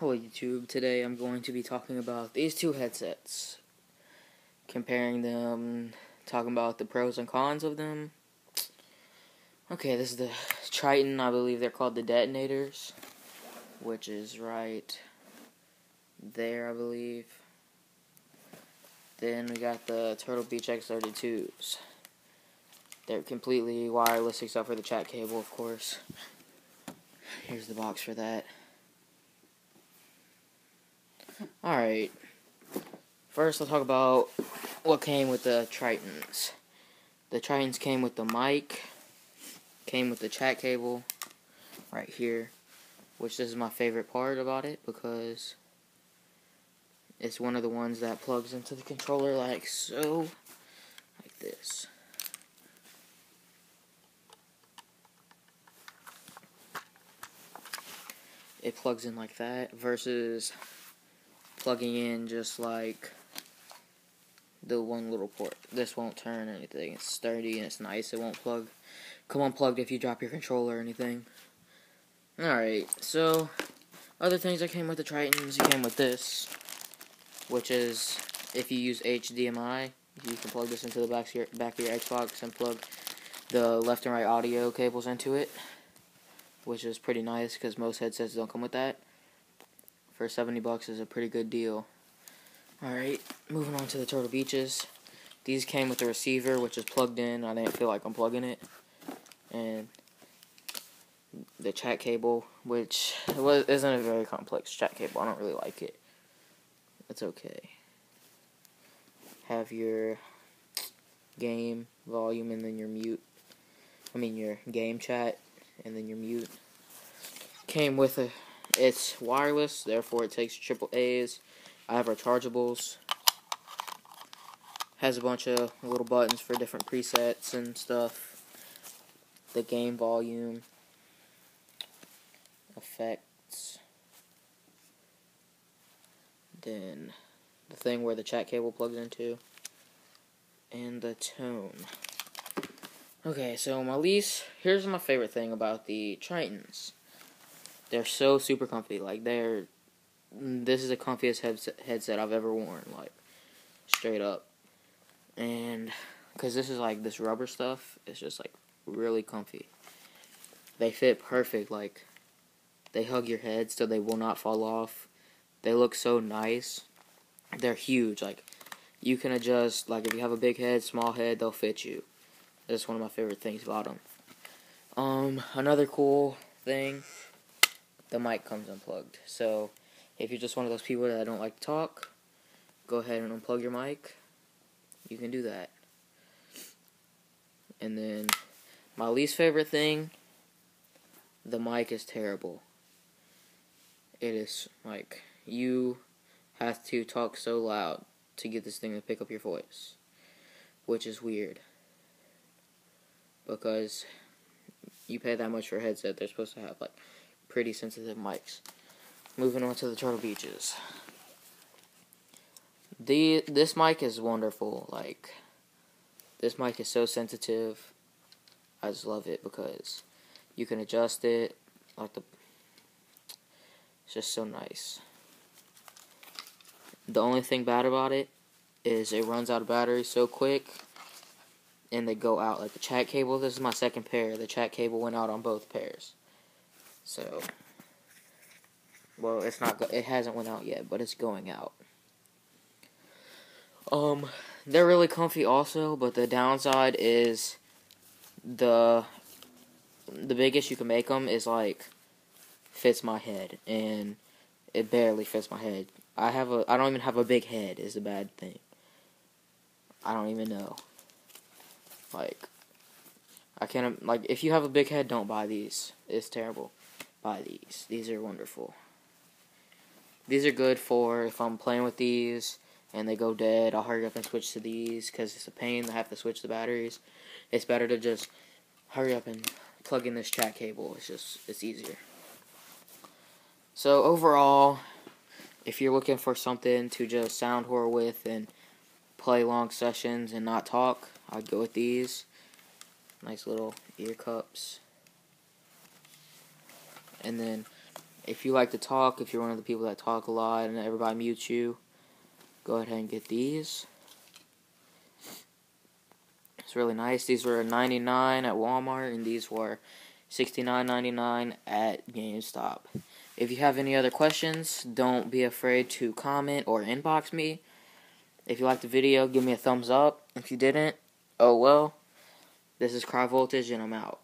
Hello YouTube, today I'm going to be talking about these two headsets. Comparing them, talking about the pros and cons of them. Okay, this is the Tritton, I believe they're called the detonators. Which is right there, I believe. Then we got the Turtle Beach X32s. They're completely wireless except for the chat cable, of course. Here's the box for that. Alright. First, I'll talk about what came with the Trittons. The Trittons came with the mic, came with the chat cable, right here, which this is my favorite part about it because it's one of the ones that plugs into the controller like so, like this. It plugs in like that versus plugging in just like the one little port. This won't turn anything. It's sturdy and it's nice. It won't plug. Come unplugged if you drop your controller or anything. Alright, so other things that came with the Trittons, it came with this, which is if you use HDMI, you can plug this into the back of your, back of your Xbox and plug the left and right audio cables into it, which is pretty nice because most headsets don't come with that for 70 bucks is a pretty good deal. Alright, moving on to the Turtle Beaches. These came with the receiver, which is plugged in. I didn't feel like unplugging it. And the chat cable, which was, isn't a very complex chat cable. I don't really like it. It's okay. Have your game volume and then your mute. I mean your game chat and then your mute. Came with a it's wireless, therefore it takes triple A's. I have rechargeables. Has a bunch of little buttons for different presets and stuff. The game volume. Effects. Then the thing where the chat cable plugs into. And the tone. Okay, so my least, here's my favorite thing about the Trittons they're so super comfy. Like they're this is the comfiest headset, headset I've ever worn. Like straight up, and because this is like this rubber stuff, it's just like really comfy. They fit perfect. Like they hug your head so they will not fall off. They look so nice. They're huge. Like you can adjust. Like if you have a big head, small head, they'll fit you. That's one of my favorite things about them. Um, another cool thing the mic comes unplugged. So if you're just one of those people that don't like to talk, go ahead and unplug your mic. You can do that. And then my least favorite thing, the mic is terrible. It is like you have to talk so loud to get this thing to pick up your voice, which is weird. Because you pay that much for a headset, they're supposed to have like pretty sensitive mics. Moving on to the Turtle Beaches. The this mic is wonderful. Like this mic is so sensitive. I just love it because you can adjust it like the it's just so nice. The only thing bad about it is it runs out of battery so quick and they go out like the chat cable this is my second pair the chat cable went out on both pairs so, well, it's not. It hasn't went out yet, but it's going out. Um, they're really comfy also, but the downside is the the biggest you can make them is like fits my head, and it barely fits my head. I have a. I don't even have a big head. Is a bad thing. I don't even know. Like, I can't. Like, if you have a big head, don't buy these. It's terrible buy these. These are wonderful. These are good for if I'm playing with these and they go dead, I'll hurry up and switch to these because it's a pain to have to switch the batteries. It's better to just hurry up and plug in this chat cable. It's just, it's easier. So overall, if you're looking for something to just sound whore with and play long sessions and not talk, I'd go with these. Nice little ear cups. And then if you like to talk, if you're one of the people that talk a lot and everybody mutes you, go ahead and get these. It's really nice. These were 99 at Walmart and these were 69.99 at GameStop. If you have any other questions, don't be afraid to comment or inbox me. If you liked the video, give me a thumbs up. If you didn't, oh well. This is KryVoltage and I'm out.